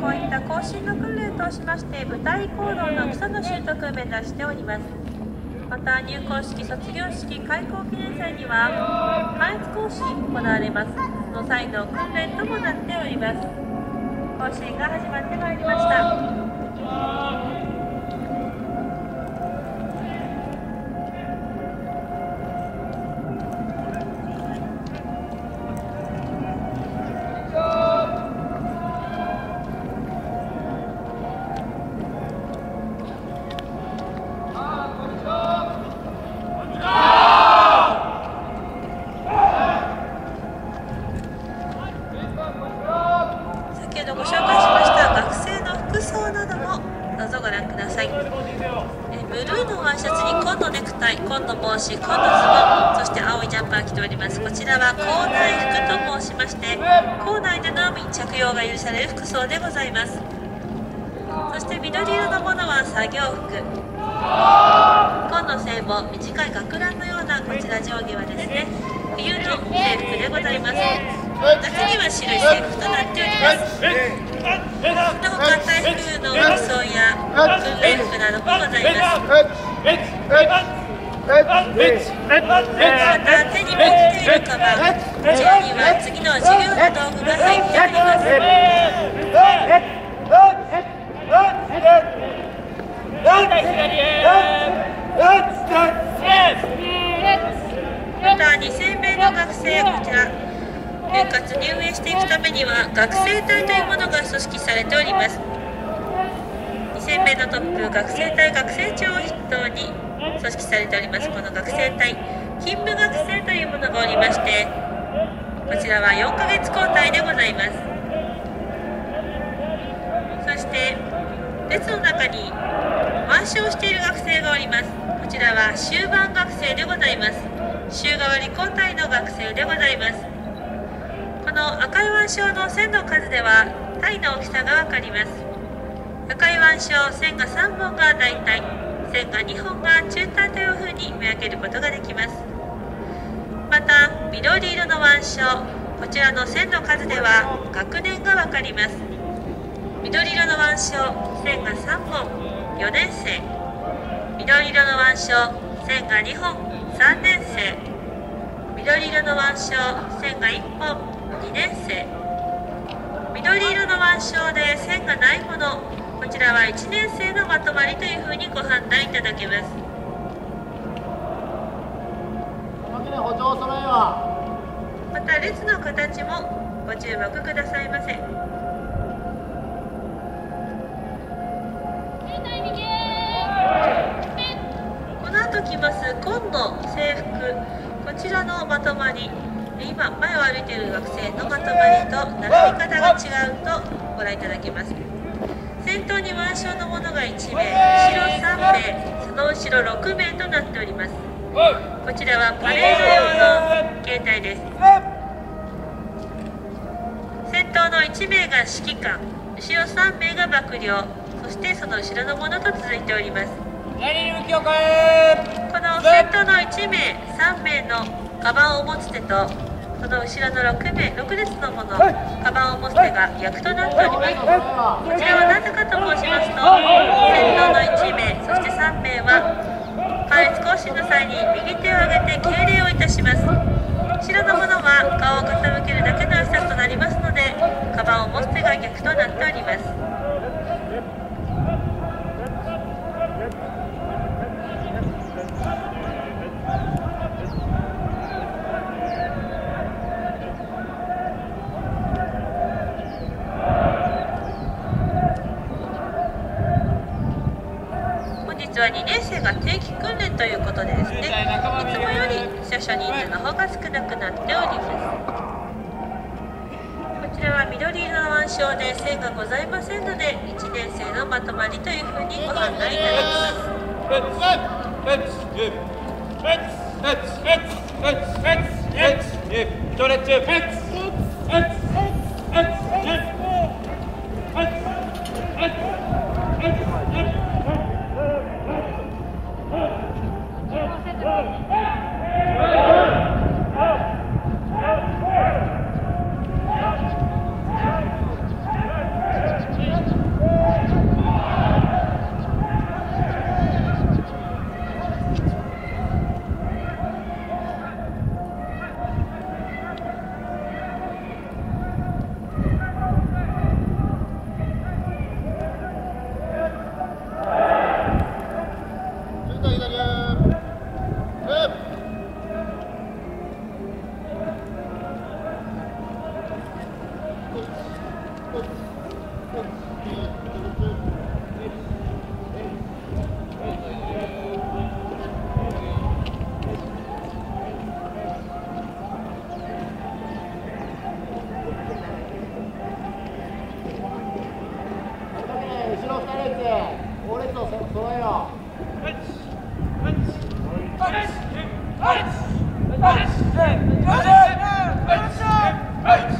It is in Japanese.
こういった更新の訓練としまして舞台行動の基礎の習得を目指しておりますまた入校式卒業式開校記念祭には開発更新行われますその際の訓練ともなっております。更新が始まってまいりました。紺の帽子紺のズボンそして青いジャンパー着ております。こちらは校内服と申しまして校内でのみ着用が許される服装でございます。そして緑色のものは作業服。紺の制帽短い学ランのようなこちら上下はですね冬の制服でございます。夏には白い制服となっております。その他台風の服装や訓練服などもございます。手に持っているカバンこちらには次の授業の道具が入っておりますまた2000名の学生こちらえかつ入園していくためには学生隊というものが組織されております2000名のトップ学生隊学生長を筆頭に組織されておりますこの学生隊勤務学生というものがおりましてこちらは4ヶ月交代でございます。そして列の中に腕章をしている学生がおります。こちらは終盤学生でございます。週替わり交代の学生でございます。この赤い腕章の線の数では体の大きさが分かります。赤い腕章線が3本が大体線が2本が中体というふうに見分けることができます。また緑色の腕章こちらの線の数では学年が分かります。緑色の腕章線が3本4年生。緑色の腕章線が2本3年生。緑色の腕章線が1本2年生。緑色の腕章で線ちらは1年生のまとまりというふうにご判断いただけます。また列の形もご注目くださいませ。この後来ます。紺の制服。こちらのまとまり。今前を歩いている学生のまとまりと並び方が違うとご覧いただけます先頭に腕章のものが1名後ろ3名その後ろ6名となっております。こちらはパレード用の形態です。先頭の1名が指揮官後ろ3名が幕僚そしてその後ろのものと続いております。この先頭の1名3名のカバンを持つ手とその後ろの6名6列のものカバンを持つ手が逆となっております。は2年生が定期訓練ということでですねいつもより出社人数の方が少なくなっておりますこちらは緑色の腕章で線がございませんので1年生のまとまりというふうにご判断いただきます Thank